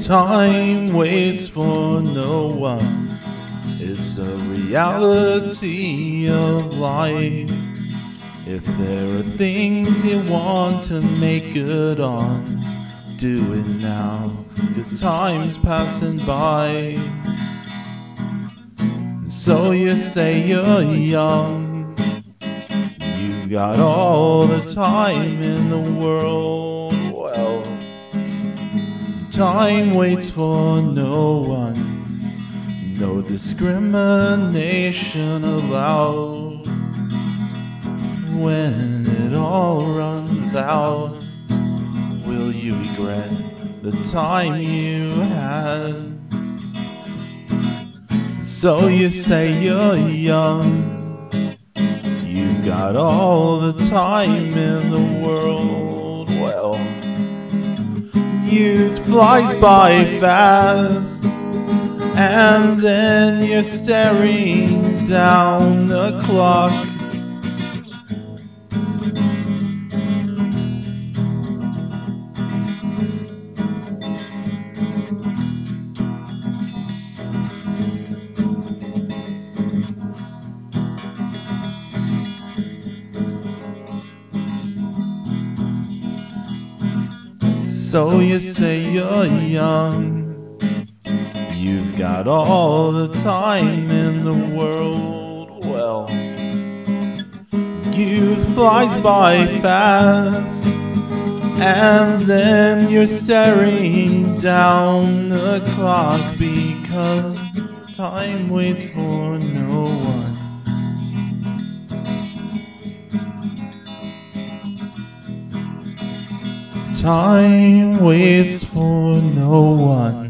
Time waits for no one. It's the reality of life. If there are things you want to make good on, do it now, cause time's passing by. So you say you're young, you've got all the time in the world. Time waits for no one, no discrimination allowed. When it all runs out, will you regret the time you had? So you say you're young, you've got all the time in the world. Well, youth flies by fast, and then you're staring down the clock. So you say you're young, you've got all the time in the world. Well, youth flies by fast, and then you're staring down the clock because time waits for no one. Time waits for no one.